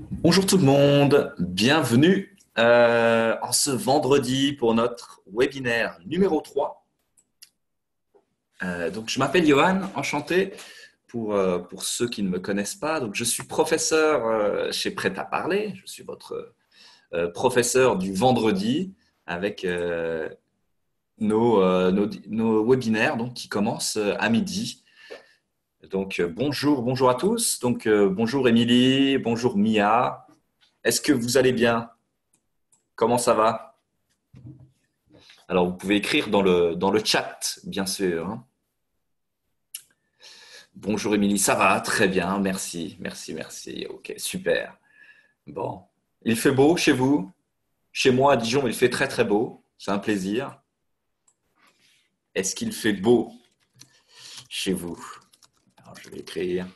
Bonjour tout le monde, bienvenue euh, en ce vendredi pour notre webinaire numéro 3. Euh, donc, je m'appelle Johan, enchanté pour, euh, pour ceux qui ne me connaissent pas. Donc, je suis professeur chez Prêt à parler, je suis votre professeur du vendredi avec nos, webinaires qui commencent à midi. Donc euh, bonjour, bonjour à tous. Donc euh, bonjour Émilie, bonjour Mia. Est-ce que vous allez bien? Comment ça va? Alors vous pouvez écrire dans le, chat, bien sûr. Hein. Bonjour Émilie, ça va? Très bien, merci, merci, merci. Ok, super. Bon, il fait beau chez vous? Chez moi à Dijon, il fait très très beau. C'est un plaisir. Est-ce qu'il fait beau chez vous? Je vais écrire.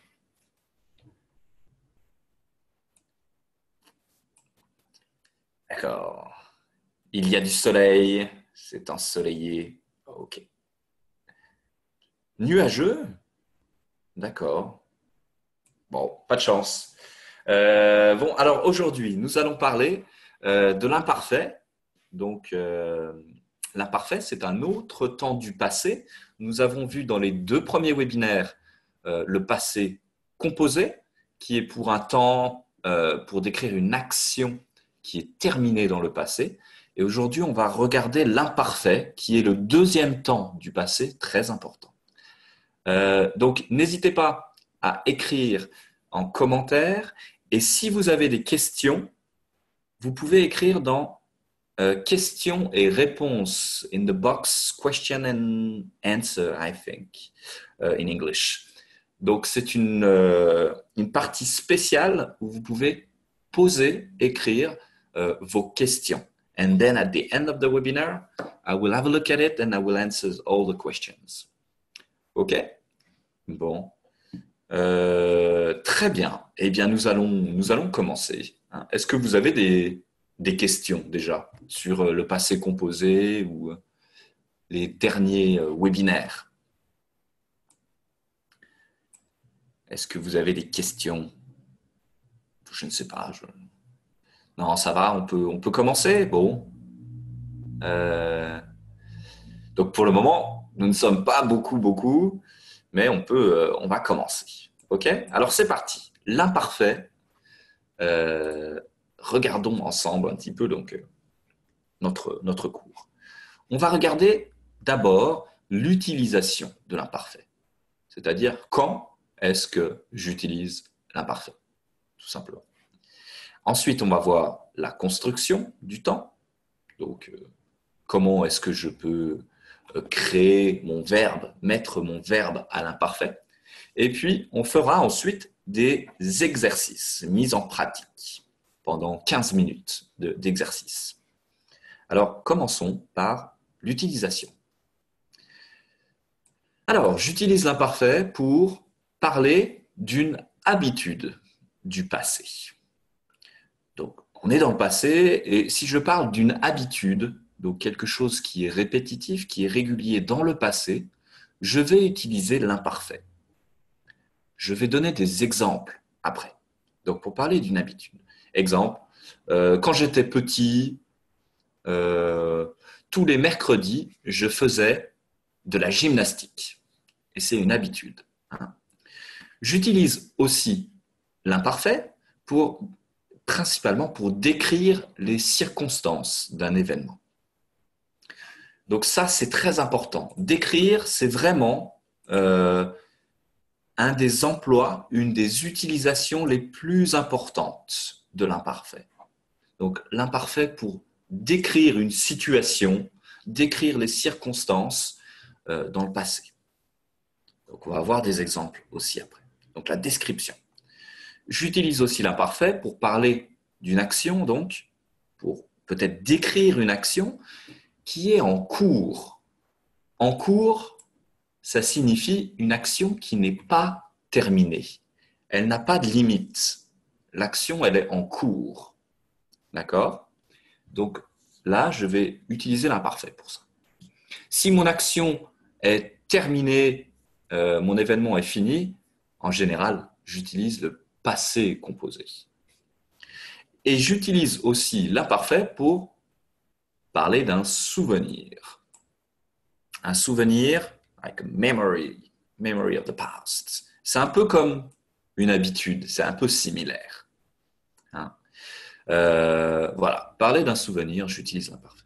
D'accord. Il y a du soleil. C'est ensoleillé. OK. Nuageux D'accord. Bon, pas de chance. Euh, bon, alors aujourd'hui, nous allons parler euh, de l'imparfait. Donc, euh, l'imparfait, c'est un autre temps du passé. Nous avons vu dans les deux premiers webinaires le passé composé, qui est pour un temps, euh, pour décrire une action qui est terminée dans le passé. Et aujourd'hui, on va regarder l'imparfait, qui est le deuxième temps du passé, très important. Euh, donc, n'hésitez pas à écrire en commentaire. Et si vous avez des questions, vous pouvez écrire dans questions et réponses in the box question and answer, I think, in English. Donc, c'est une, euh, une, partie spéciale où vous pouvez poser, écrire euh, vos questions. And then at the end of the webinar, I will have a look at it and I will answer all the questions. OK? Bon. Euh, très bien. Eh bien, nous allons, nous allons commencer. Hein. Est-ce que vous avez des, des questions déjà sur le passé composé ou les derniers webinaires? Est-ce que vous avez des questions? Je ne sais pas. Non, ça va, on peut, on peut commencer. Bon. Euh, donc pour le moment, nous ne sommes pas beaucoup, beaucoup, mais on peut, euh, on va commencer. OK? Alors c'est parti. L'imparfait. Euh, regardons ensemble un petit peu donc notre, notre cours. On va regarder d'abord l'utilisation de l'imparfait, c'est-à-dire quand est-ce que j'utilise l'imparfait Tout simplement. Ensuite, on va voir la construction du temps. Donc, euh, comment est-ce que je peux euh, créer mon verbe, mettre mon verbe à l'imparfait. Et puis, on fera ensuite des exercices mis en pratique pendant 15 minutes d'exercice. Alors, commençons par l'utilisation. Alors, j'utilise l'imparfait pour parler d'une habitude du passé. Donc, on est dans le passé, et si je parle d'une habitude, donc quelque chose qui est répétitif, qui est régulier dans le passé, je vais utiliser l'imparfait. Je vais donner des exemples après. Donc, pour parler d'une habitude. Exemple, euh, quand j'étais petit, euh, tous les mercredis, je faisais de la gymnastique. Et c'est une habitude. Hein. J'utilise aussi l'imparfait pour principalement pour décrire les circonstances d'un événement. Donc ça, c'est très important. Décrire, c'est vraiment euh, un des emplois, une des utilisations les plus importantes de l'imparfait. Donc l'imparfait pour décrire une situation, décrire les circonstances euh, dans le passé. Donc on va avoir des exemples aussi après donc la description. J'utilise aussi l'imparfait pour parler d'une action, donc, pour peut-être décrire une action qui est en cours. En cours, ça signifie une action qui n'est pas terminée. Elle n'a pas de limite. L'action, elle est en cours. D'accord? Donc là, je vais utiliser l'imparfait pour ça. Si mon action est terminée, euh, mon événement est fini, en général, j'utilise le passé composé. Et j'utilise aussi l'imparfait pour parler d'un souvenir. Un souvenir, like a memory, memory of the past. C'est un peu comme une habitude, c'est un peu similaire. Hein. Euh, voilà, parler d'un souvenir, j'utilise l'imparfait.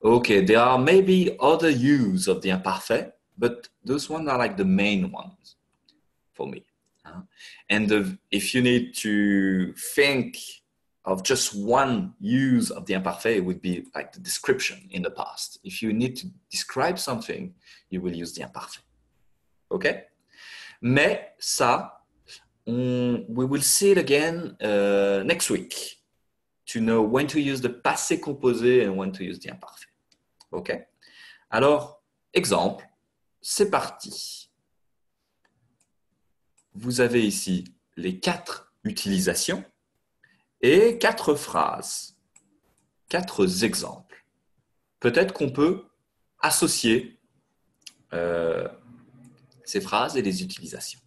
Ok, there are maybe other use of the imparfait, but those ones are like the main ones for me. Hein. And if you need to think of just one use of the imparfait, it would be like the description in the past. If you need to describe something, you will use the imparfait. OK Mais ça, on, we will see it again uh, next week to know when to use the passé composé and when to use the imparfait. OK Alors, exemple, c'est parti. Vous avez ici les quatre utilisations et quatre phrases, quatre exemples. Peut-être qu'on peut associer euh, ces phrases et les utilisations.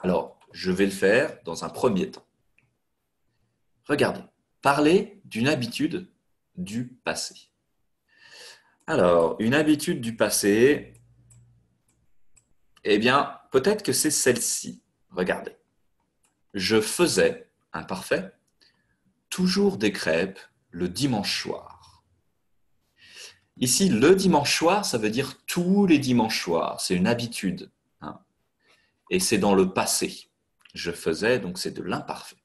Alors, je vais le faire dans un premier temps. Regardez, parler d'une habitude du passé. Alors, une habitude du passé, eh bien, peut-être que c'est celle-ci. Regardez. Je faisais, imparfait, toujours des crêpes le dimanche soir. Ici, le dimanche soir, ça veut dire tous les dimanches soirs. C'est une habitude. Hein. Et c'est dans le passé. Je faisais, donc c'est de l'imparfait.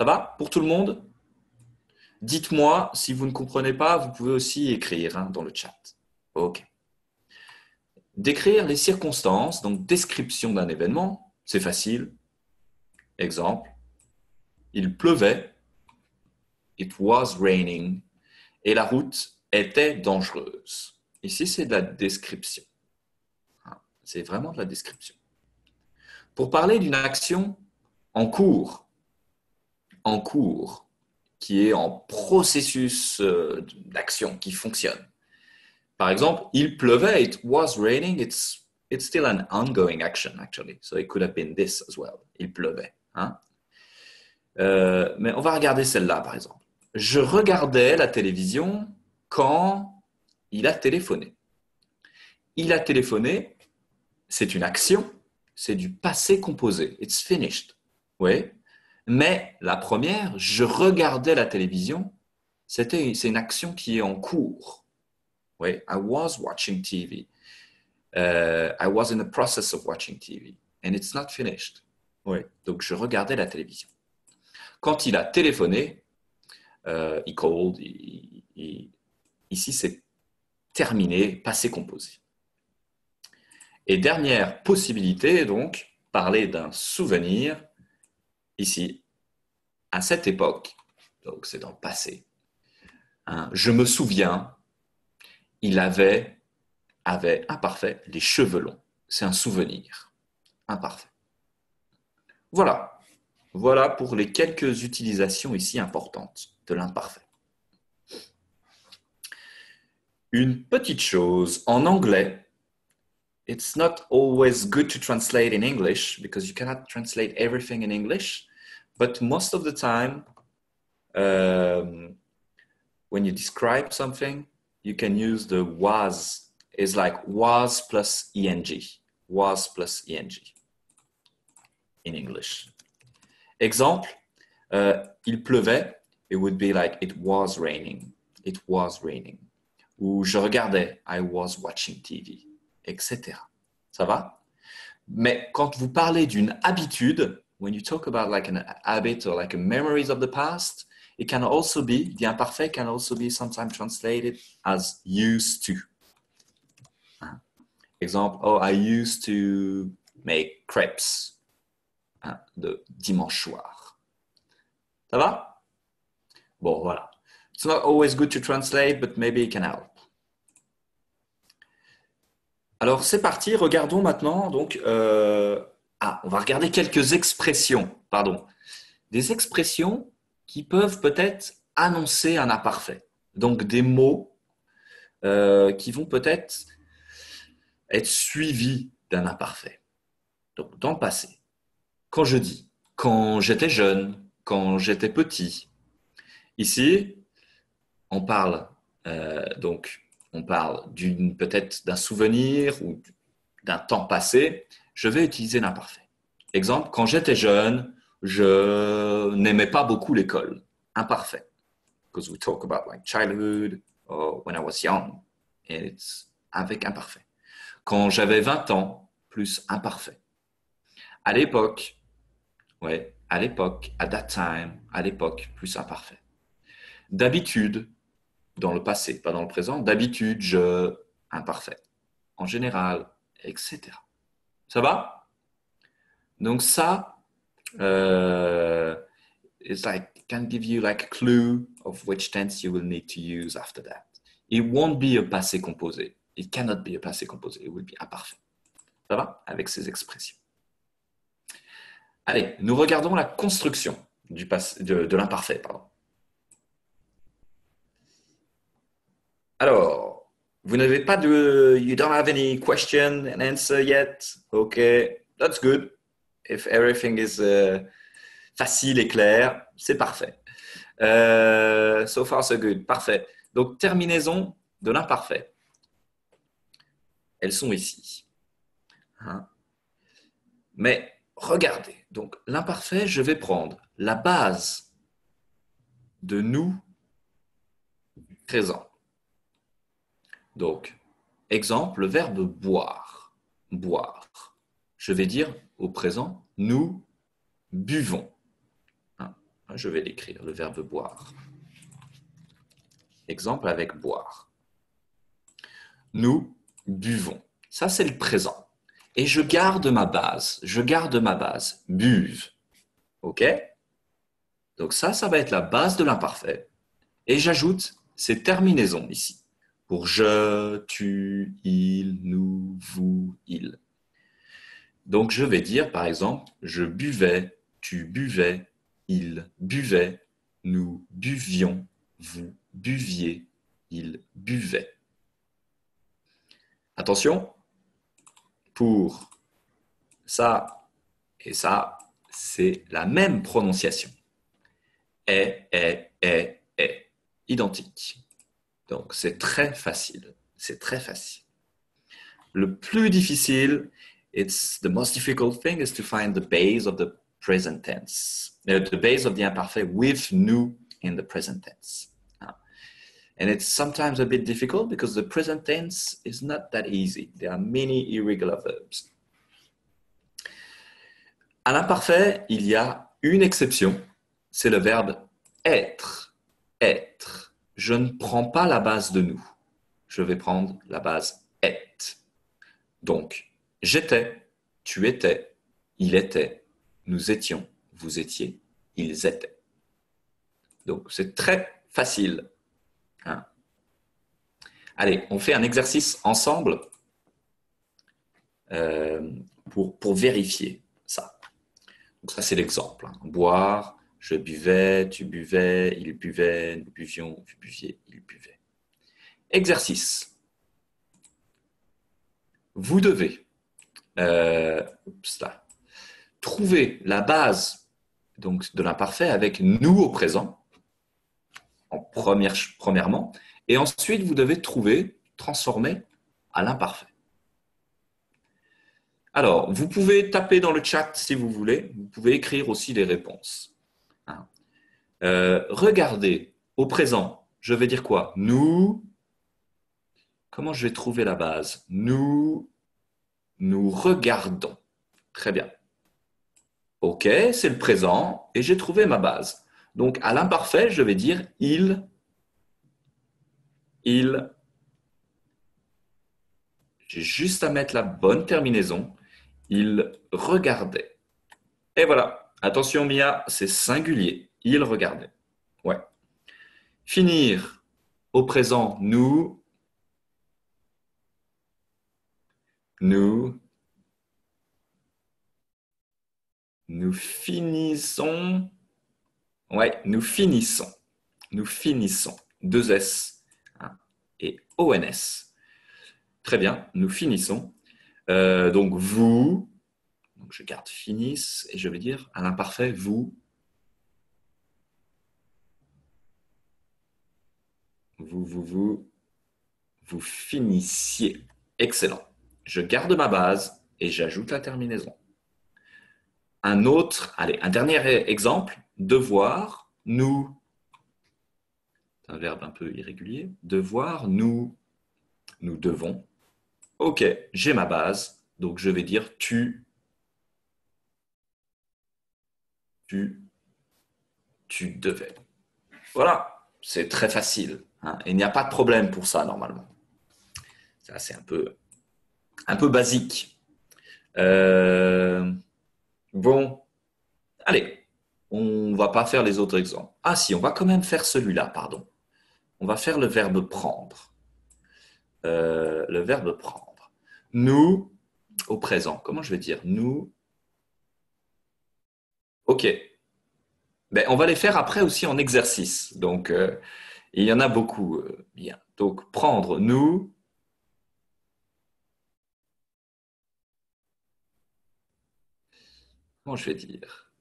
Ça va pour tout le monde? Dites-moi, si vous ne comprenez pas, vous pouvez aussi écrire hein, dans le chat. OK. Décrire les circonstances, donc description d'un événement, c'est facile. Exemple, il pleuvait, it was raining, et la route était dangereuse. Ici, c'est de la description. Hein, c'est vraiment de la description. Pour parler d'une action en cours, en cours, qui est en processus euh, d'action, qui fonctionne. Par exemple, il pleuvait, it was raining, it's, it's still an ongoing action, actually. So it could have been this as well. Il pleuvait. Hein? Euh, mais on va regarder celle-là, par exemple. Je regardais la télévision quand il a téléphoné. Il a téléphoné, c'est une action, c'est du passé composé. It's finished. Oui. Mais la première, je regardais la télévision, c'était c'est une action qui est en cours. I was watching TV. Uh, I was in the process of watching TV and it's not finished. Donc je regardais la télévision. Quand il a téléphoné, uh, he called, ici c'est terminé, passé composé. Et dernière possibilité, donc, parler d'un souvenir ici, à cette époque, donc c'est dans le passé, hein, je me souviens, il avait, avait imparfait les cheveux longs. C'est un souvenir imparfait. Voilà. Voilà pour les quelques utilisations ici importantes de l'imparfait. Une petite chose, en anglais, it's not always good to translate in English because you cannot translate everything in English. But most of the time, um, when you describe something, you can use the was. It's like was plus eng, was plus eng in English. Example, uh, il pleuvait, it would be like it was raining. It was raining. Ou je regardais, I was watching TV etc. Ça va Mais quand vous parlez d'une habitude, when you talk about like an habit or like a memories of the past, it can also be, the imperfect can also be sometimes translated as used to. Hein? Exemple, oh, I used to make crepes de dimanche soir. Ça va? Bon, voilà. It's not always good to translate, but maybe it can help. Alors c'est parti, regardons maintenant. Donc, euh, ah, on va regarder quelques expressions, pardon, des expressions qui peuvent peut-être annoncer un imparfait. Donc des mots euh, qui vont peut-être être suivis d'un imparfait. Donc dans le passé, quand je dis quand j'étais jeune, quand j'étais petit. Ici, on parle euh, donc on parle d'une peut-être d'un souvenir ou d'un temps passé. Je vais utiliser l'imparfait. Exemple, quand j'étais jeune, je n'aimais pas beaucoup l'école. Imparfait. Because we talk about like childhood or when I was young. it's avec imparfait. Quand j'avais 20 ans, plus imparfait. À l'époque, ouais, à l'époque, at that time, à l'époque, plus imparfait. D'habitude, dans le passé, pas dans le présent, d'habitude, je, imparfait. En général, etc. Ça va? Donc ça, uh, it's like can give you like a clue of which tense you will need to use after that. It won't be a passé composé. It cannot be a passé composé. It will be imparfait. Ça va? Avec ces expressions. Allez, nous regardons la construction du de, de l'imparfait. Alors, vous n'avez pas de. You don't have any question and answer yet? Okay, that's good. If everything is uh, facile et clair, c'est parfait. Uh, so far, so good. Parfait. Donc, terminaison de l'imparfait. Elles sont ici. Hein? Mais regardez, donc l'imparfait, je vais prendre la base de nous présent. Donc, exemple, le verbe boire. Boire. Je vais dire au présent, nous buvons. Hein, je vais l'écrire, le verbe boire. Exemple avec boire. Nous buvons. Ça, c'est le présent. Et je garde ma base. Je garde ma base. Buve. OK? Donc ça, ça va être la base de l'imparfait. Et j'ajoute ces terminaisons ici pour je, tu, il, nous, vous, il. Donc je vais dire par exemple, je buvais, tu buvais, il buvait, nous buvions, vous buviez, il buvait. Attention, pour ça et ça, c'est la même prononciation. Est, est, est, est. Identique. Donc, c'est très facile. C'est très facile. Le plus difficile, it's the most difficult thing is to find the base of the present tense, uh, the base of the imperfect with nous in the present tense. Uh, and it's sometimes a bit difficult because the present tense is not that easy. There are many irregular verbs. À l'imparfait, il y a une exception, c'est le verbe être. Être je ne prends pas la base de nous. Je vais prendre la base est. Donc, j'étais, tu étais, il était, nous étions, vous étiez, ils étaient. Donc, c'est très facile. Hein. Allez, on fait un exercice ensemble euh, pour, vérifier ça. Donc, ça, c'est l'exemple. Hein. Boire, je buvais, tu buvais, il buvait, nous buvions, vous buviez, il buvait. Exercice. Vous devez euh, trouver la base donc, de l'imparfait avec nous au présent, en première, premièrement, et ensuite vous devez trouver, transformer à l'imparfait. Alors, vous pouvez taper dans le chat si vous voulez, vous pouvez écrire aussi les réponses. Euh, regardez, au présent, je vais dire quoi? Nous. Comment je vais trouver la base? Nous. Nous regardons. Très bien. OK, c'est le présent et j'ai trouvé ma base. Donc, à l'imparfait, je vais dire il. Il. J'ai juste à mettre la bonne terminaison. Il regardait. Et voilà. Attention, Mia, c'est singulier. Il regardait. Ouais. Finir au présent, nous. Nous. Finissons. Ouais, nous finissons. Nous finissons. Deux S hein, et ONS. Très bien, nous finissons. Euh, donc vous, Donc je garde finisse et je vais dire à l'imparfait. Vous, vous, vous, vous finissiez. Excellent. Je garde ma base et j'ajoute la terminaison. Un autre, allez, un dernier exemple, devoir, nous. C'est un verbe un peu irrégulier. Devoir, nous, nous devons. Ok, j'ai ma base, donc je vais dire tu, tu, tu devais. Voilà, c'est très facile. Hein. Il n'y a pas de problème pour ça normalement. Ça, c'est un peu, un peu basique. Euh, bon, allez, on va pas faire les autres exemples. Ah si, on va quand même faire celui-là, pardon. On va faire le verbe prendre. Euh, le verbe prendre. Nous, au présent, comment je vais dire Nous? Ok. Ben, on va les faire après aussi en exercice. Donc, euh, il y en a beaucoup. bien. Donc, prendre nous, Comment je vais dire?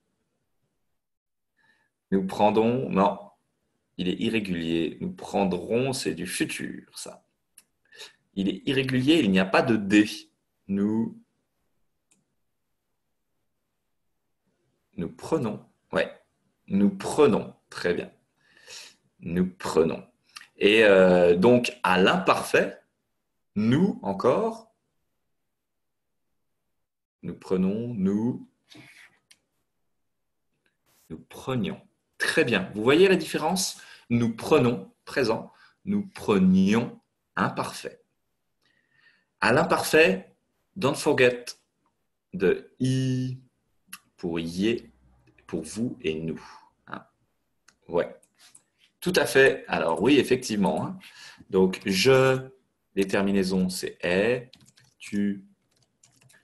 Nous prendrons, non, il est irrégulier. Nous prendrons, c'est du futur, ça. Il est irrégulier, il n'y a pas de D. Nous, nous prenons, ouais, nous prenons, très bien. Nous prenons. Et euh, donc, à l'imparfait, nous encore, nous prenons, nous nous prenions. Très bien. Vous voyez la différence? Nous prenons, présent, nous prenions imparfait. À l'imparfait, don't forget de i pour y, pour vous et nous. Hein? Ouais. Tout à fait. Alors oui, effectivement. Hein. Donc je, les terminaisons, c'est est, tu,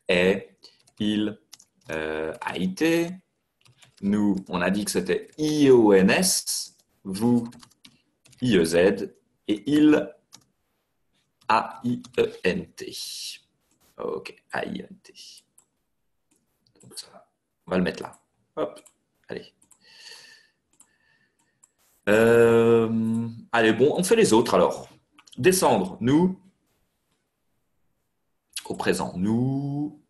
est, il, euh, a été, nous, on a dit que c'était IONS, vous, IEZ, et il, A-I-E-N-T. Ok, A-I-E-N-T. On va le mettre là. Hop, allez. Euh, allez, bon, on fait les autres alors. Descendre, nous. Au présent, nous.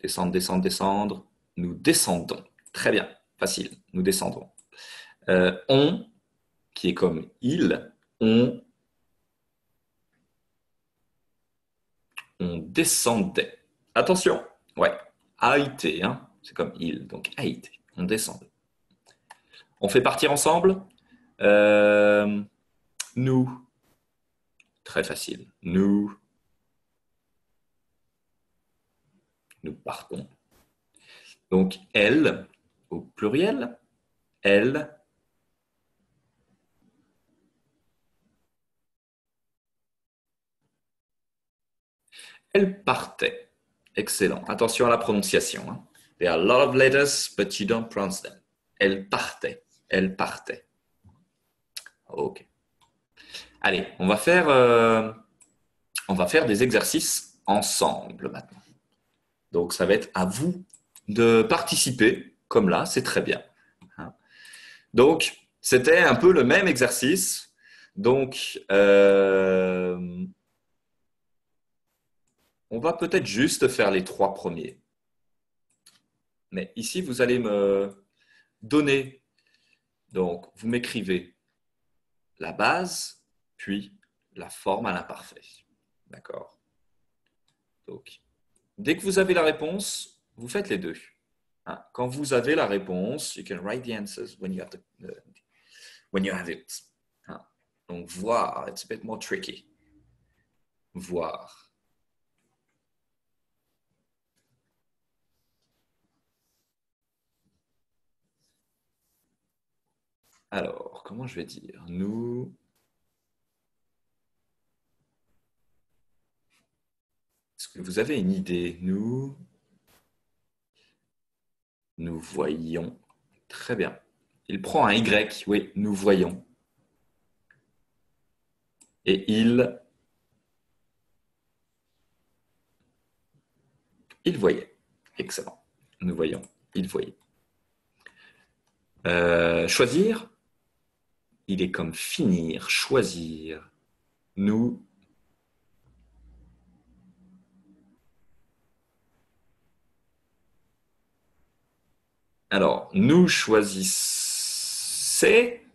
Descendre, descendre, descendre nous descendons. Très bien, facile, nous descendons. Euh, on, qui est comme il, on, on descendait. Attention, ouais, a hein, c'est comme il, donc a on descendait. On fait partir ensemble. Euh, nous, très facile, nous, nous partons. Donc, elle, au pluriel, elle, elle partait. Excellent. Attention à la prononciation. Hein. There are a lot of letters, but you don't pronounce them. Elle partait. Elle partait. OK. Allez, on va faire, euh, on va faire des exercices ensemble maintenant. Donc, ça va être à vous de participer, comme là, c'est très bien. Hein. Donc, c'était un peu le même exercice. Donc, euh, on va peut-être juste faire les trois premiers. Mais ici, vous allez me donner, donc vous m'écrivez la base, puis la forme à l'imparfait. D'accord? Donc, dès que vous avez la réponse, vous faites les deux. Hein, quand vous avez la réponse, you can write the answers when you have, when you have it. Hein, donc, voir, it's a bit more tricky. Voir. Alors, comment je vais dire? Nous. Est-ce que vous avez une idée? Nous. Nous voyons. Très bien. Il prend un Y, oui, nous voyons. Et il Il voyait. Excellent. Nous voyons. Il voyait. Euh, choisir. Il est comme finir, choisir. Nous. Alors, nous choisissez.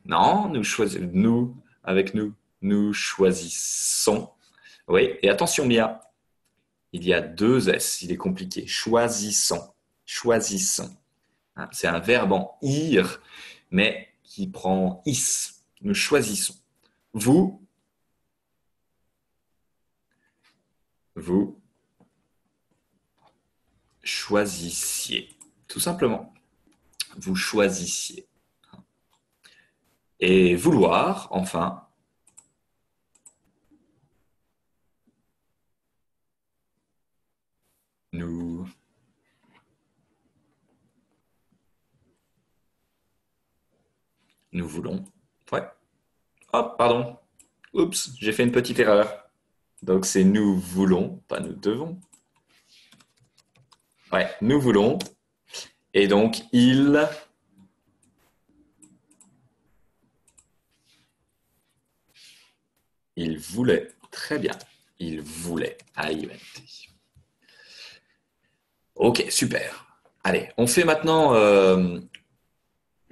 Non, nous choisissons. Nous, avec nous, nous choisissons. Oui, et attention, Mia. Il y a deux S, il est compliqué. Choisissons. Choisissons. Hein, c'est un verbe en ir, mais qui prend is. Nous choisissons. Vous, vous choisissiez. Tout simplement. Vous choisissiez. Et vouloir, enfin, nous nous voulons. Ouais. Hop, pardon. Oups, j'ai fait une petite erreur. Donc c'est nous voulons, pas nous devons. Ouais, nous voulons. Et donc il voulait. Très bien. Il voulait. A-I-N-T. Ok, super. Allez, on fait maintenant euh,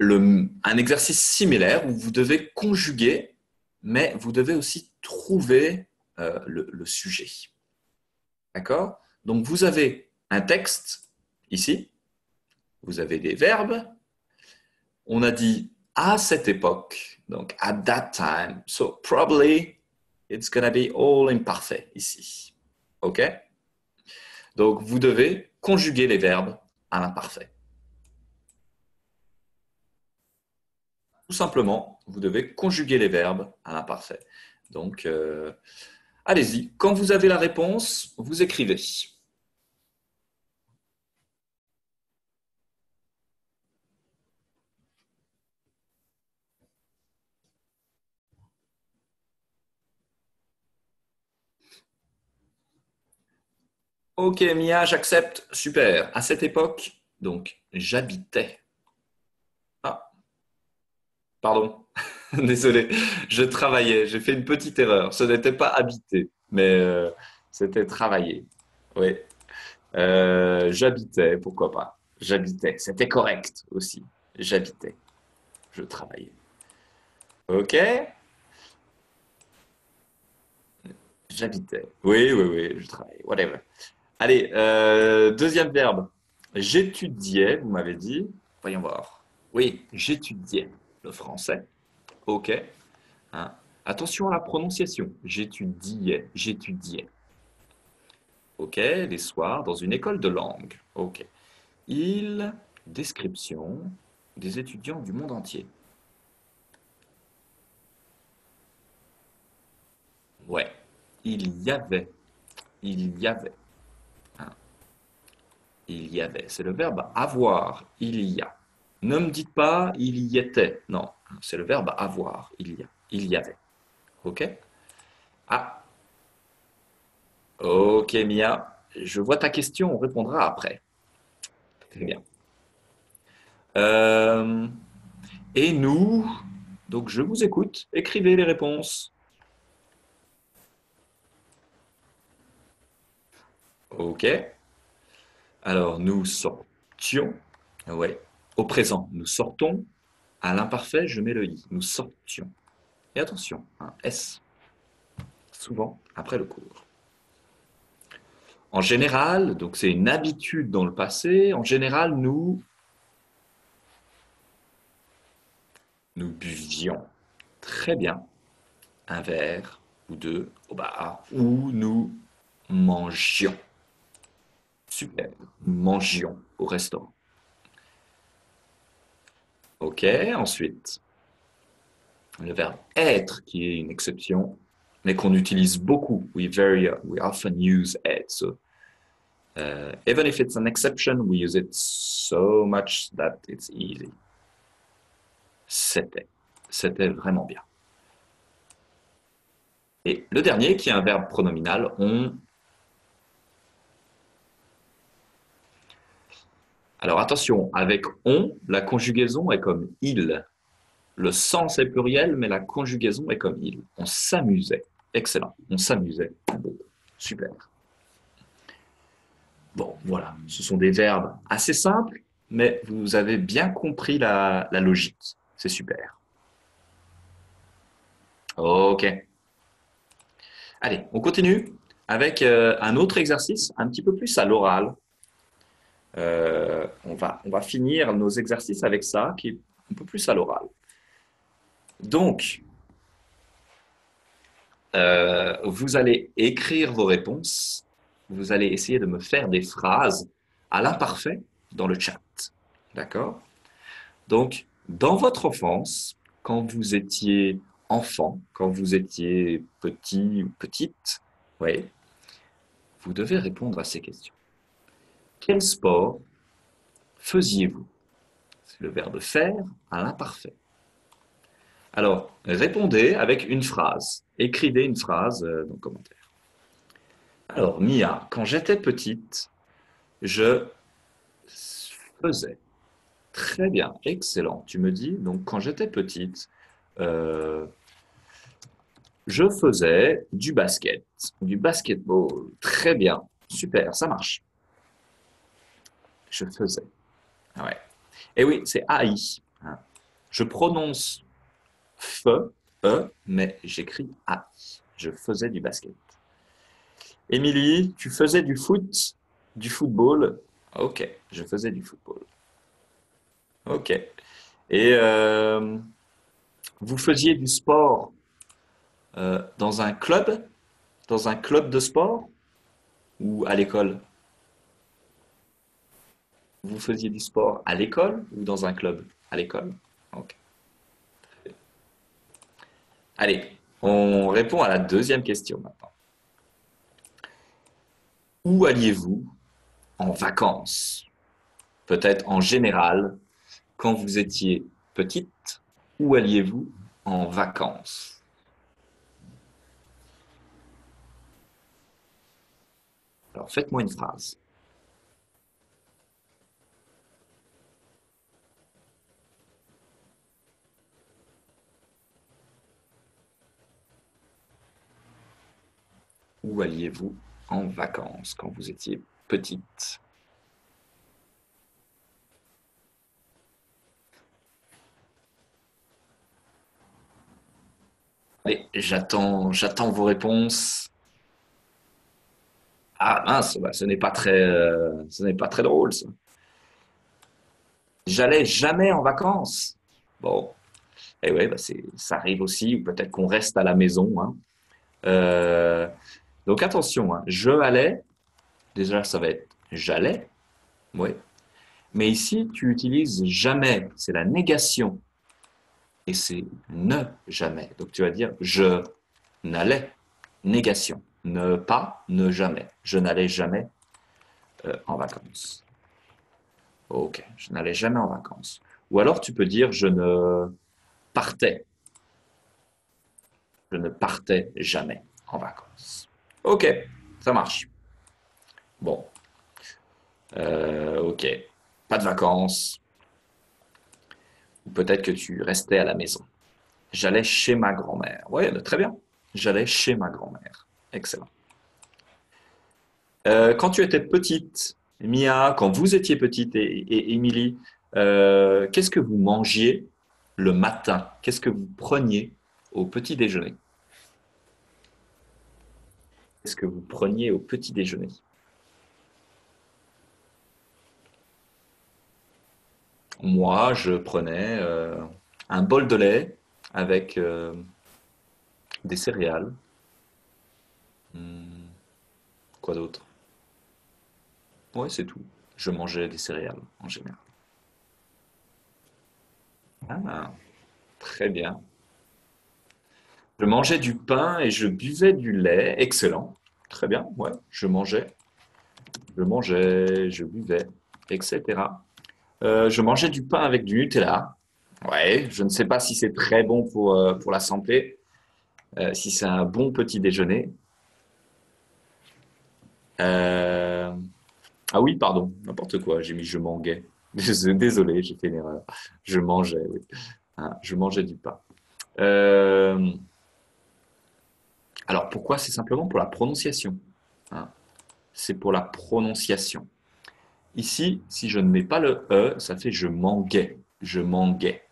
un exercice similaire où vous devez conjuguer, mais vous devez aussi trouver euh, le, sujet. D'accord? Donc vous avez un texte ici, vous avez des verbes. On a dit à cette époque, donc at that time. So probably it's going to be all imparfait ici. OK? Donc vous devez conjuguer les verbes à l'imparfait. Tout simplement, vous devez conjuguer les verbes à l'imparfait. Donc, euh, allez-y. Quand vous avez la réponse, vous écrivez. Ok, Mia, j'accepte. Super. À cette époque, donc, j'habitais. Ah, pardon. Désolé. Je travaillais. J'ai fait une petite erreur. Ce n'était pas habiter, mais euh, c'était travailler. Oui. Euh, j'habitais, pourquoi pas? J'habitais. C'était correct aussi. J'habitais. Je travaillais. Ok. J'habitais. Oui, oui, oui, je travaillais. Whatever. Allez, euh, deuxième verbe. J'étudiais, vous m'avez dit. Voyons voir. Oui, j'étudiais le français. OK. Hein. Attention à la prononciation. J'étudiais, j'étudiais. OK, les soirs dans une école de langue. OK. Il, description des étudiants du monde entier. Ouais, il y avait, il y avait il y avait. C'est le verbe avoir, il y a. Ne me dites pas il y était. Non, c'est le verbe avoir, il y a. Il y avait. OK? Ah. OK, Mia. Je vois ta question, on répondra après. Très bien. Euh, et nous, donc je vous écoute, écrivez les réponses. OK. Alors, nous sortions, ouais, au présent, nous sortons. À l'imparfait, je mets le i. Nous sortions. Et attention, un S, souvent après le cours. En général, donc c'est une habitude dans le passé, en général, nous, nous buvions très bien un verre ou deux au bar, ou nous mangions. Super. Mangions au restaurant. OK, ensuite, le verbe être, qui est une exception, mais qu'on utilise beaucoup. We very, we often use it. So, uh, even if it's an exception, we use it so much that it's easy. C'était. C'était vraiment bien. Et le dernier, qui est un verbe pronominal, on Alors attention, avec on, la conjugaison est comme il. Le sens est pluriel, mais la conjugaison est comme il. On s'amusait. Excellent. On s'amusait. Super. Bon, voilà. Ce sont des verbes assez simples, mais vous avez bien compris la, logique. C'est super. Ok. Allez, on continue avec euh, un autre exercice un petit peu plus à l'oral. Euh, on, va, on va finir nos exercices avec ça, qui est un peu plus à l'oral. Donc, euh, vous allez écrire vos réponses. Vous allez essayer de me faire des phrases à l'imparfait dans le chat. D'accord? Donc, dans votre enfance, quand vous étiez enfant, quand vous étiez petit ou petite, oui, vous devez répondre à ces questions. Quel sport faisiez-vous? C'est le verbe faire à l'imparfait. Alors, répondez avec une phrase. Écrivez une phrase euh, dans le commentaire. Alors, Mia, quand j'étais petite, je faisais. Très bien, excellent. Tu me dis, donc quand j'étais petite, euh, je faisais du basket, du basketball. Très bien, super, ça marche. Je faisais. Ouais. Et oui, c'est AI. Je prononce fe, e, mais j'écris AI. Je faisais du basket. Émilie, tu faisais du foot, du football. Ok, je faisais du football. Ok. Et euh, vous faisiez du sport euh, dans un club, dans un club de sport? Ou à l'école? Vous faisiez du sport à l'école ou dans un club À l'école. Ok. Allez, on répond à la deuxième question maintenant. Où alliez-vous en vacances? Peut-être en général, quand vous étiez petite, où alliez-vous en vacances? Alors faites-moi une phrase. Où alliez-vous en vacances quand vous étiez petite? Allez, j'attends, j'attends vos réponses. Ah mince, bah, ce n'est pas très, euh, ce n'est pas très drôle ça. J'allais jamais en vacances. Bon, et eh ouais, bah, ça arrive aussi, ou peut-être qu'on reste à la maison. Hein. Euh, donc attention, hein. je allais, déjà ça va être j'allais, oui. Mais ici, tu utilises jamais, c'est la négation. Et c'est ne jamais. Donc tu vas dire je n'allais, négation. Ne pas, ne jamais. Je n'allais jamais euh, en vacances. Ok, je n'allais jamais en vacances. Ou alors tu peux dire je ne partais. Je ne partais jamais en vacances. Ok, ça marche. Bon. Euh, ok. Pas de vacances. Ou peut-être que tu restais à la maison. J'allais chez ma grand-mère. Oui, très bien. J'allais chez ma grand-mère. Excellent. Euh, quand tu étais petite, Mia, quand vous étiez petite et, Émilie, euh, qu'est-ce que vous mangiez le matin? Qu'est-ce que vous preniez au petit déjeuner? Qu'est-ce que vous preniez au petit déjeuner Moi, je prenais euh, un bol de lait avec euh, des céréales. Hmm, quoi d'autre? Oui, c'est tout. Je mangeais des céréales en général. Ah, très bien. Je mangeais du pain et je buvais du lait. Excellent. Très bien. Ouais, je mangeais. Je mangeais, je buvais, etc. Euh, je mangeais du pain avec du Nutella. Ouais, je ne sais pas si c'est très bon pour, euh, pour la santé, euh, si c'est un bon petit déjeuner. Ah oui, pardon, n'importe quoi, j'ai mis je manguais. Désolé, j'ai fait une erreur. Je mangeais, oui. Hein, je mangeais du pain. Alors pourquoi? C'est simplement pour la prononciation. Hein. C'est pour la prononciation. Ici, si je ne mets pas le E, ça fait je manguais. Je manguais.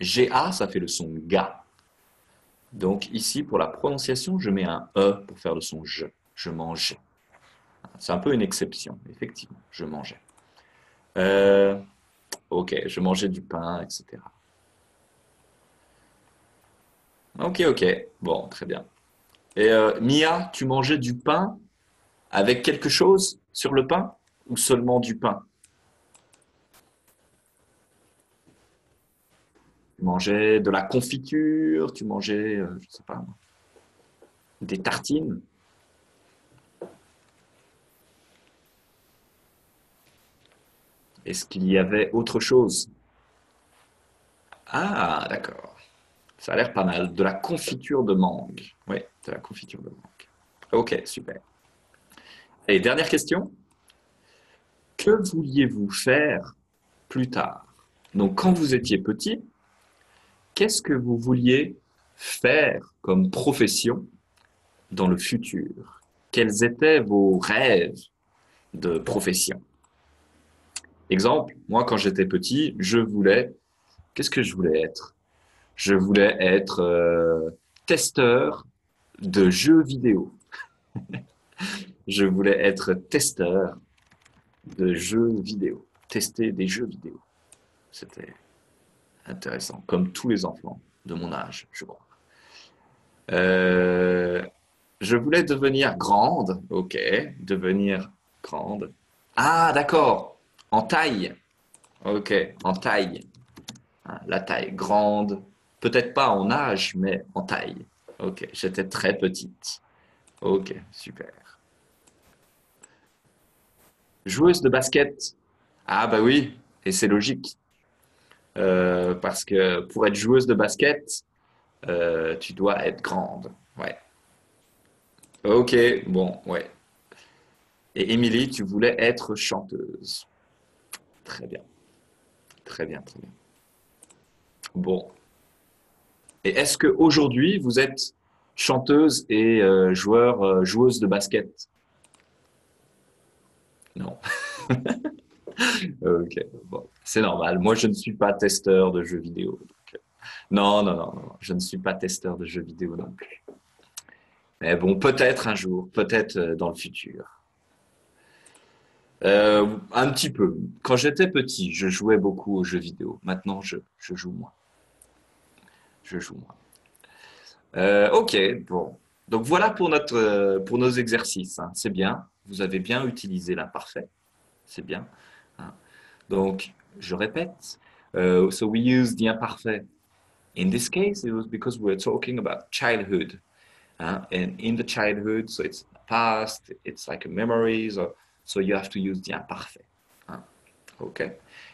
GA, ça fait le son ga. Donc ici, pour la prononciation, je mets un E pour faire le son je. Je mangeais. C'est un peu une exception, effectivement. Je mangeais. Euh, ok, je mangeais du pain, etc. Ok, ok. Bon, très bien. Et euh, Mia, tu mangeais du pain avec quelque chose sur le pain ou seulement du pain? Tu mangeais de la confiture, tu mangeais, euh, je sais pas, des tartines? Est-ce qu'il y avait autre chose? Ah, d'accord. Ça a l'air pas mal. De la confiture de mangue. Oui, de la confiture de mangue. Ok, super. Et dernière question. Que vouliez-vous faire plus tard? Donc, quand vous étiez petit, qu'est-ce que vous vouliez faire comme profession dans le futur? Quels étaient vos rêves de profession? Exemple, moi quand j'étais petit, je voulais, qu'est-ce que je voulais être? Je voulais être euh, testeur de jeux vidéo. je voulais être testeur de jeux vidéo, tester des jeux vidéo. C'était intéressant, comme tous les enfants de mon âge, je crois. Euh, je voulais devenir grande, ok, devenir grande. Ah, d'accord, en taille. Ok, en taille. Hein, la taille grande. Peut-être pas en âge, mais en taille. Ok, j'étais très petite. Ok, super. Joueuse de basket. Ah bah oui, et c'est logique. Euh, parce que pour être joueuse de basket, euh, tu dois être grande. Ouais. Ok, bon, ouais. Et Émilie, tu voulais être chanteuse. Très bien. Très bien, très bien. Bon. Et est-ce qu'aujourd'hui, vous êtes chanteuse et euh, joueur, euh, joueuse de basket? Non. ok, bon, c'est normal. Moi, je ne suis pas testeur de jeux vidéo. Euh, non, non, non, non, je ne suis pas testeur de jeux vidéo non plus. Mais bon, peut-être un jour, peut-être dans le futur. Un petit peu. Quand j'étais petit, je jouais beaucoup aux jeux vidéo. Maintenant, je, joue moins. Je joue moins. Euh, ok, bon. Donc voilà pour, notre, euh, pour nos exercices. Hein. C'est bien. Vous avez bien utilisé l'imparfait. C'est bien. Hein. Donc, je répète. so we use the imparfait. In this case, it was because we're talking about childhood. Hein. And in the childhood, so it's past, it's like memories or So you have to use the imparfait. Okay?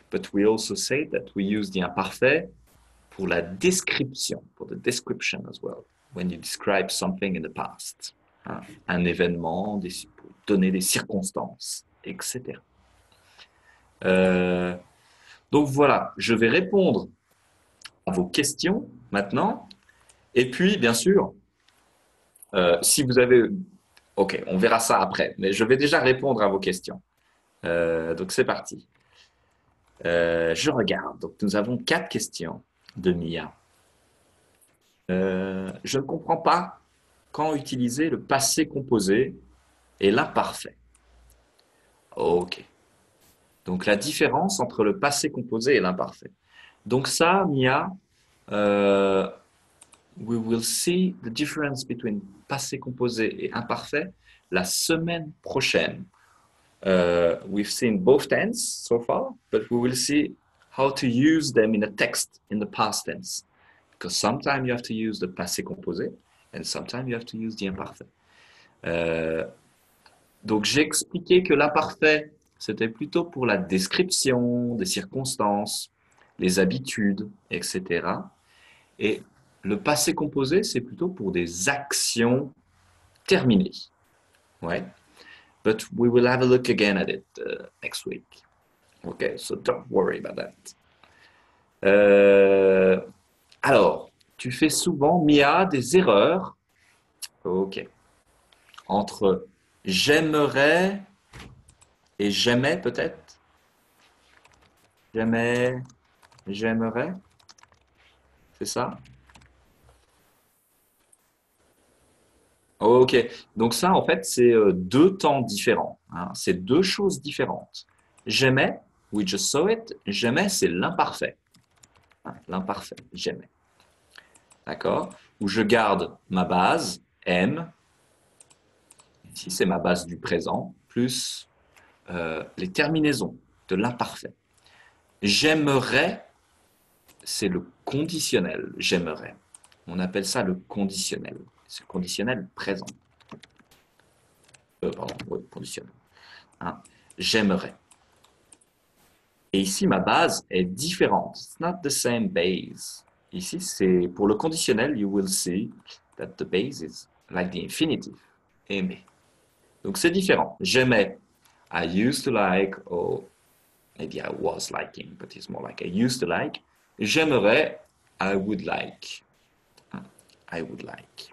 But we also say that we use the imparfait pour la description, for the description as well, when you describe something in the past. Hein? Un événement, pour donner des circonstances, etc. Euh, donc voilà, je vais répondre à vos questions maintenant. Et puis, bien sûr, euh, si vous avez Ok, on verra ça après, mais je vais déjà répondre à vos questions. Euh, donc c'est parti. Je regarde. Donc nous avons quatre questions de Mia. Euh, je ne comprends pas quand utiliser le passé composé et l'imparfait. Ok. Donc la différence entre le passé composé et l'imparfait. Donc ça, Mia, we will see the difference between passé composé et imparfait la semaine prochaine. Uh, we've seen both tense so far, but we will see how to use them in a text in the past tense. Because sometimes you have to use the passé composé and sometimes you have to use the imparfait. Uh, donc j'ai expliqué que l'imparfait, c'était plutôt pour la description des circonstances, les habitudes, etc. Et le passé composé, c'est plutôt pour des actions terminées. Ouais. But we will have a look again at it uh, next week. Ok, so don't worry about that. Euh, alors, tu fais souvent, Mia, des erreurs. Ok. Entre j'aimerais et j'aimais peut-être? J'aimais, j'aimerais? C'est ça? Ok, donc ça, en fait, c'est euh, deux temps différents. Hein. C'est deux choses différentes. J'aimais, we just saw it. J'aimais, c'est l'imparfait. Hein, l'imparfait, j'aimais. D'accord? Où je garde ma base, M. Ici, c'est ma base du présent, plus euh, les terminaisons de l'imparfait. J'aimerais, c'est le conditionnel. J'aimerais. On appelle ça le conditionnel. C'est le conditionnel présent. Euh, pardon, conditionnel. Hein. J'aimerais. Et ici, ma base est différente. It's not the same base. Ici, c'est pour le conditionnel, you will see that the base is like the infinitive. Aimer. Donc, c'est différent. J'aimais. I used to like, or maybe I was liking, but it's more like I used to like. J'aimerais, I would like. I would like.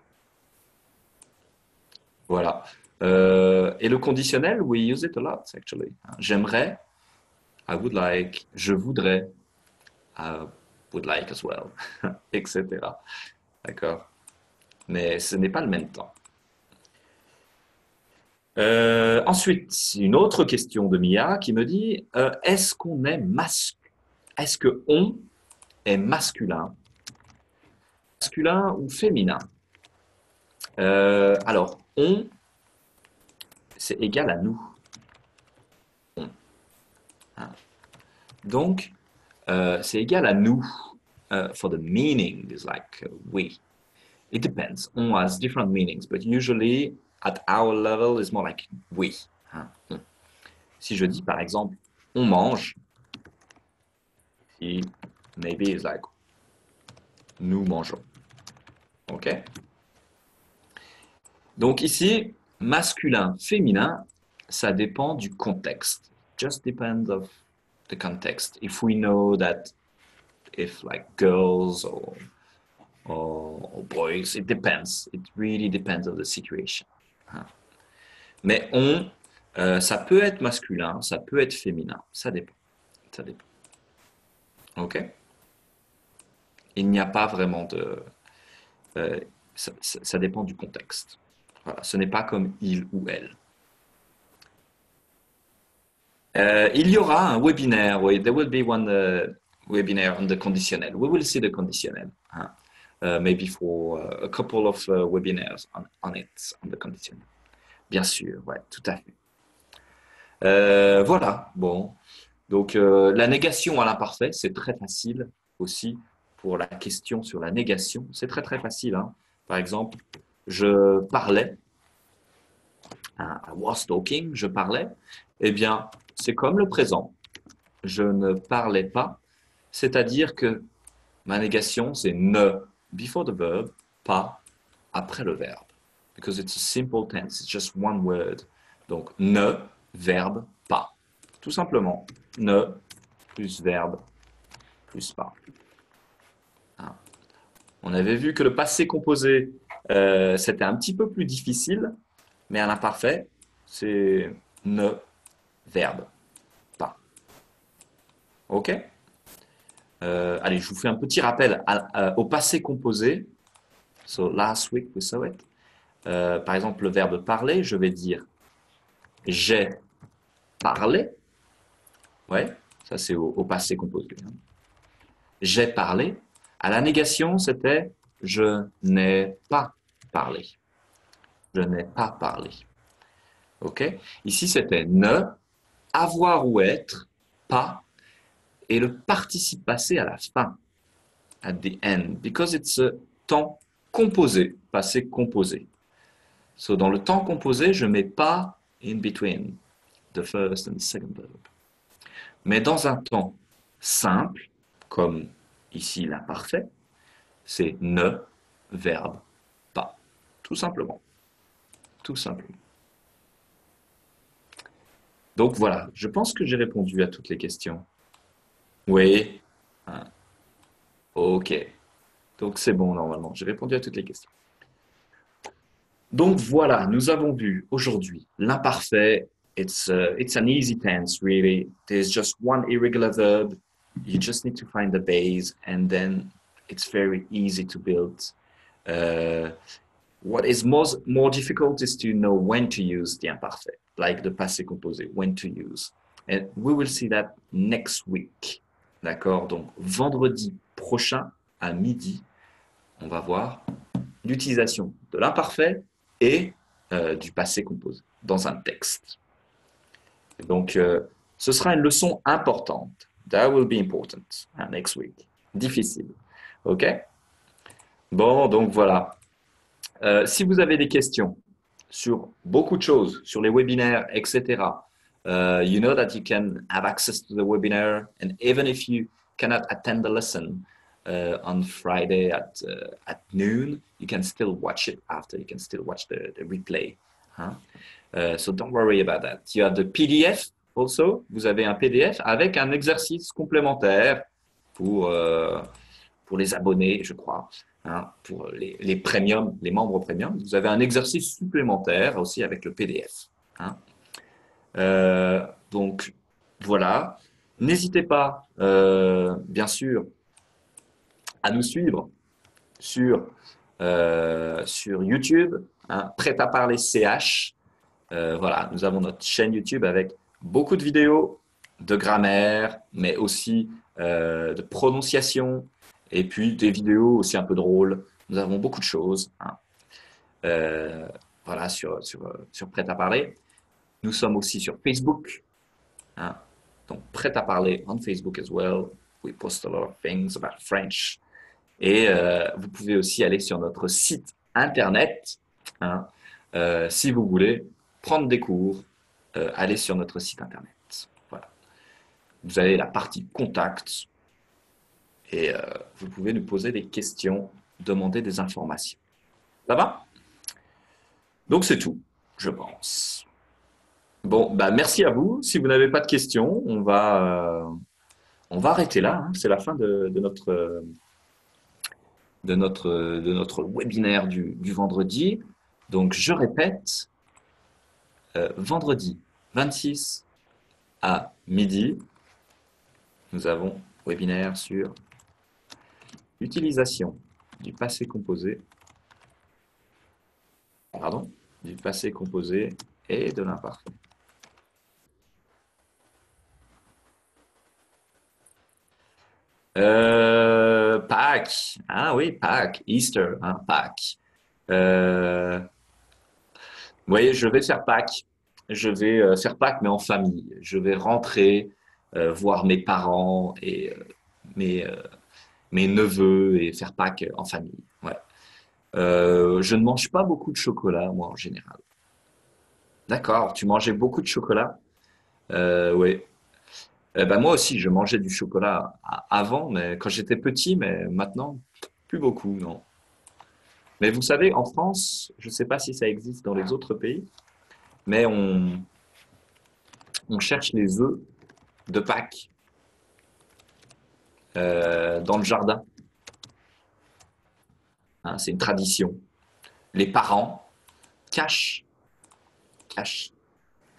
Voilà. Euh, et le conditionnel, we use it a lot, actually. J'aimerais, I would like, je voudrais, I would like as well, etc. D'accord? Mais ce n'est pas le même temps. Euh, ensuite, une autre question de Mia qui me dit euh, est-ce qu'on est masculin? Est-ce que on est masculin? Masculin ou féminin? Euh, Alors, on, c'est égal à nous. Hein. Donc, c'est égal à nous. for the meaning is like uh, we. It depends. On has different meanings, but usually at our level is more like we. Hein, si je dis par exemple on mange, si maybe is like nous mangeons. Ok? Donc ici, masculin, féminin, ça dépend du contexte. Just depends of the context. If we know that if like girls or, or, or boys, it depends. It really depends of the situation. Hein. Mais on, euh, ça peut être masculin, ça peut être féminin, ça dépend. Ça dépend. Ok? Il n'y a pas vraiment de... Euh, ça, dépend du contexte. Ce n'est pas comme il ou elle. Euh, il y aura un webinaire, oui, there will be one uh, webinar on the conditionnel. We will see the conditionnel. Hein. Uh, maybe for uh, a couple of webinars on, it, on the conditionnel. Bien sûr, ouais, tout à fait. Euh, voilà, bon. Donc, euh, la négation à l'imparfait, c'est très facile aussi pour la question sur la négation. C'est très, très facile. Hein. Par exemple, je parlais, I was talking, je parlais. Eh bien, c'est comme le présent. Je ne parlais pas, c'est-à-dire que ma négation, c'est ne, before the verb, pas après le verbe because it's a simple tense, it's just one word. Donc, ne, verbe, pas. Tout simplement, ne, plus verbe, plus pas. Ah. On avait vu que le passé composé, euh, c'était un petit peu plus difficile, mais à l'imparfait, c'est ne, verbe, pas. OK euh, Allez, je vous fais un petit rappel au passé composé. So, last week we saw it. Euh, par exemple, le verbe parler, je vais dire j'ai parlé. Ouais, ça c'est au, passé composé. J'ai parlé. À la négation, c'était je n'ai pas parlé. Je n'ai pas parlé. OK Ici, c'était ne, avoir ou être, pas, et le participe passé à la fin, at the end, because it's a temps composé, passé composé. So, dans le temps composé, je mets pas in between the first and the second verb. Mais dans un temps simple, comme ici l'imparfait, c'est ne, verbe, pas. Tout simplement. Tout simplement. Donc voilà, je pense que j'ai répondu à toutes les questions. Oui. Hein. Ok. Donc c'est bon normalement, j'ai répondu à toutes les questions. Donc voilà, nous avons vu aujourd'hui l'imparfait. It's, uh, it's an easy tense, really. There's just one irregular verb. You just need to find the base, and then it's very easy to build. Uh, what is most, more difficult is to know when to use the imparfait, like the passé composé, when to use. And we will see that next week. D'accord? Donc, vendredi prochain à midi, on va voir l'utilisation de l'imparfait et euh, du passé composé dans un texte. Donc, euh, ce sera une leçon importante. That will be important next week. Difficile. OK? Bon, donc voilà. Euh, si vous avez des questions sur beaucoup de choses, sur les webinaires, etc., uh, you know that you can have access to the webinar. And even if you cannot attend the lesson, uh, on Friday at uh, at noon. You can still watch it after. You can still watch the, the replay. Uh, so don't worry about that. You have the PDF also. Vous avez un PDF avec un exercice complémentaire pour euh, pour les abonnés, je crois. Hein, pour les, les les membres premium, vous avez un exercice supplémentaire aussi avec le PDF. Hein. Euh, donc voilà. N'hésitez pas, euh, bien sûr, à nous suivre sur, euh, sur YouTube, hein, Prêt à parler CH. Voilà, nous avons notre chaîne YouTube avec beaucoup de vidéos de grammaire, mais aussi de prononciation, et puis des vidéos aussi un peu drôles. Nous avons beaucoup de choses. Hein. voilà, sur, sur, sur Prêt à parler. Nous sommes aussi sur Facebook. Hein. Donc, Prêt à parler on Facebook as well. We post a lot of things about French. Et euh, vous pouvez aussi aller sur notre site internet, hein, euh, si vous voulez prendre des cours, euh, allez sur notre site internet. Voilà. Vous avez la partie contact et vous pouvez nous poser des questions, demander des informations. Ça va? Donc c'est tout, je pense. Bon, bah merci à vous. Si vous n'avez pas de questions, on va, on va arrêter là. Hein. C'est la fin de, de notre de notre, de notre webinaire du, du vendredi. Donc, je répète, euh, vendredi 26 à midi, nous avons webinaire sur l'utilisation du passé composé, pardon, du passé composé et de l'imparfait. Euh, Pâques. Ah oui, Pâques. Easter, hein, Pâques. Euh, vous voyez, je vais faire Pâques. Je vais euh, faire Pâques, mais en famille. Je vais rentrer, voir mes parents et mes, mes neveux et faire Pâques en famille. Ouais. je ne mange pas beaucoup de chocolat, moi, en général. D'accord, tu mangeais beaucoup de chocolat? Oui. Eh ben, moi aussi, je mangeais du chocolat avant, mais quand j'étais petit, mais maintenant, plus beaucoup, non. Mais vous savez, en France, je ne sais pas si ça existe dans les autres pays, mais on, on cherche les œufs de Pâques euh, dans le jardin. Hein, c'est une tradition. Les parents cachent, cachent,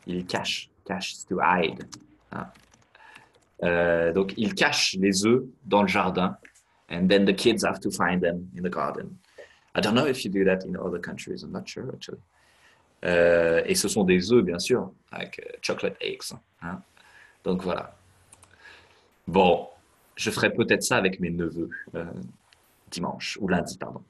ils cachent, cachent, to hide. Hein. Euh, donc, ils cachent les œufs dans le jardin, and then the kids have to find them in the garden. I don't know if you do that in other countries. I'm not sure actually. Euh, et ce sont des œufs, bien sûr, avec euh, chocolate eggs. Hein. Donc voilà. Bon, je ferai peut-être ça avec mes neveux euh, dimanche ou lundi, pardon.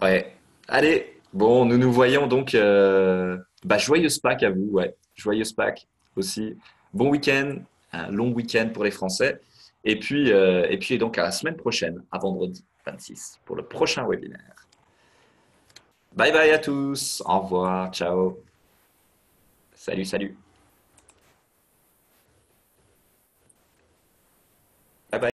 Ouais. Allez, bon, nous nous voyons donc. Euh, bah, joyeuse Pâques à vous, ouais. Joyeuse Pâques aussi bon week-end, long week-end pour les Français. Et puis, euh, et puis donc à la semaine prochaine, à vendredi 26, pour le prochain webinaire. Bye bye à tous. Au revoir. Ciao. Salut, salut.